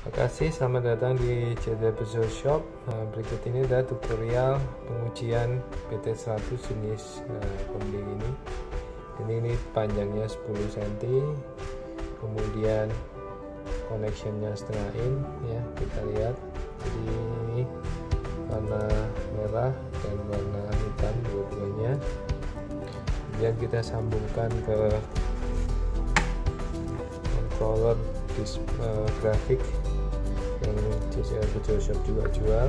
Kasih, selamat datang di CD Puzzle Shop. Nah, berikut ini adalah tutorial pengujian PT100 jenis uh, kombi ini. Ini ini panjangnya 10 cm, kemudian connectionnya setengah in ya kita lihat. Jadi ini warna merah dan warna hitam dua-duanya. Kemudian kita sambungkan ke controller uh, grafik yang CCR Bejo Shop juga jual.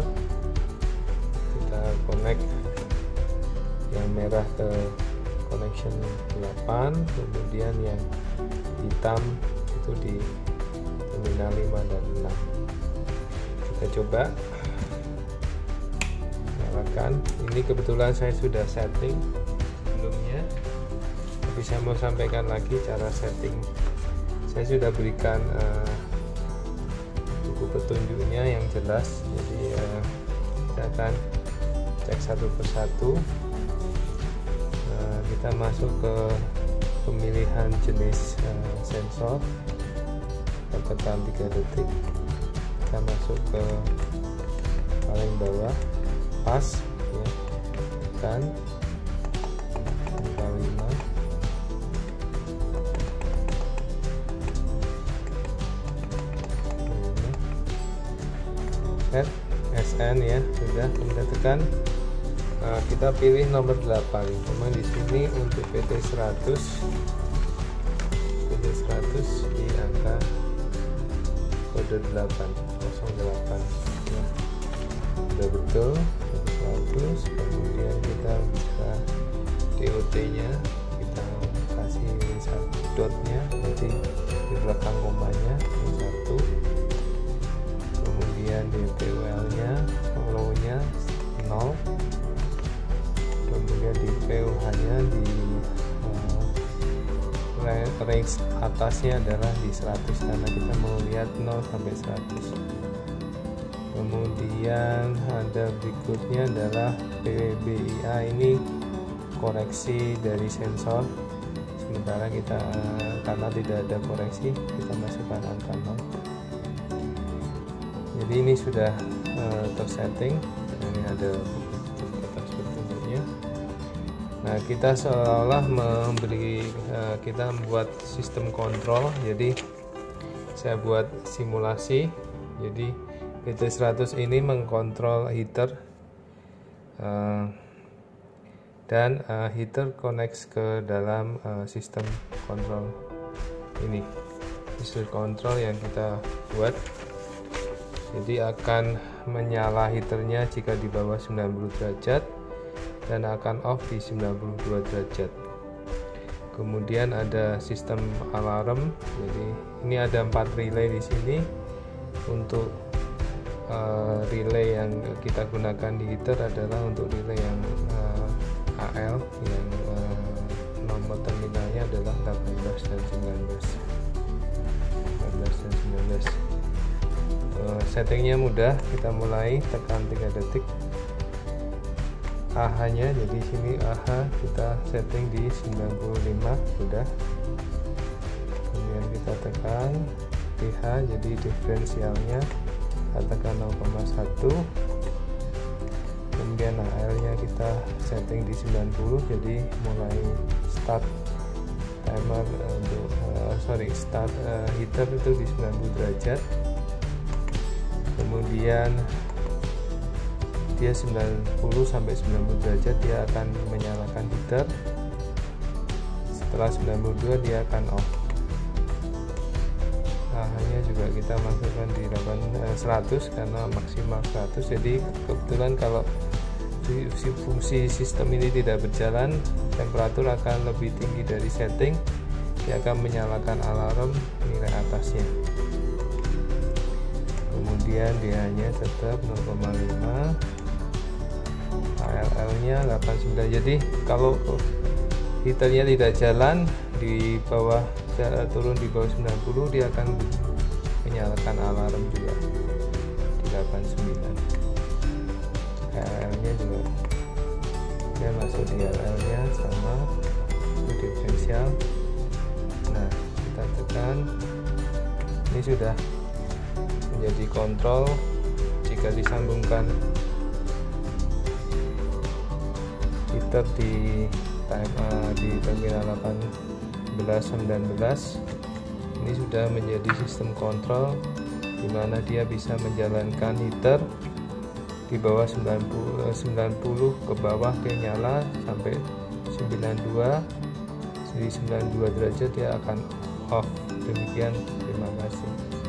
Kita connect yang merah ke connection 8 kemudian yang hitam itu di terminal 5 dan 6 kita coba. Nyalakan. Ini kebetulan saya sudah setting sebelumnya. Tapi saya mau sampaikan lagi cara setting. Saya sudah berikan uh, buku petunjuknya yang jelas. Jadi uh, kita akan cek satu persatu. Uh, kita masuk ke pemilihan jenis uh, sensor. Tekan 3 detik. Kita masuk ke paling bawah. Pas ya. Tekan set SN ya sudah kemudian tekan. Nah, kita pilih nomor 8 teman di sini untuk PT 100 PT 100 di angka kode 8 08 ya. sudah betul 100 kemudian kita bisa DOT nya kita kasih satu dotnya jadi di belakang komanya satu DPUL nya follow nya 0 kemudian di PUH nya di uh, range atasnya adalah di 100 karena kita mau lihat 0 sampai 100 kemudian ada berikutnya adalah PBIA ini koreksi dari sensor. Sementara kita karena tidak ada koreksi kita masukkan angka 0 jadi ini sudah uh, tersetting nah, ini ada kotak petunjuknya nah kita seolah memberi uh, kita membuat sistem kontrol. Jadi saya buat simulasi. Jadi PT100 ini mengkontrol heater uh, dan uh, heater connect ke dalam uh, sistem kontrol ini. Sistem kontrol yang kita buat jadi akan menyala heaternya jika di bawah 90 derajat dan akan off di 92 derajat. Kemudian ada sistem alarm. Jadi ini ada empat relay di sini untuk uh, relay yang kita gunakan di heater adalah untuk relay yang uh, AL yang uh, nomor terminalnya adalah 18 dan 19 18 dan 19 Eh, settingnya mudah kita mulai tekan 3 detik. AH nya jadi sini AH kita setting di 95 sudah kemudian kita tekan TH jadi diferensialnya kita tekan 0,1 kemudian AL nya kita setting di 90 jadi mulai start timer untuk uh, sorry start uh, heater itu di 90 derajat kemudian dia 90 sampai 90 derajat dia akan menyalakan heater. Setelah 92 dia akan off. Nah, hanya juga kita masukkan di 8, 100 eh, karena maksimal 100 jadi kebetulan kalau fungsi sistem ini tidak berjalan temperatur akan lebih tinggi dari setting. Dia akan menyalakan alarm nilai atasnya kemudian dia hanya tetap 0,5 ALL nya 89 jadi kalau heaternya tidak jalan di bawah turun di bawah 90 dia akan menyalakan alarm juga di 89 ALL nya juga dia masuk di ALL nya sama itu diferensial nah kita tekan. Ini sudah menjadi kontrol jika disambungkan. Heater di uh, di terminal 18 19 ini sudah menjadi sistem kontrol di mana dia bisa menjalankan heater di bawah 90 90 eh, ke bawah dia nyala sampai 92 di 92 derajat dia akan off. Demikian terima kasih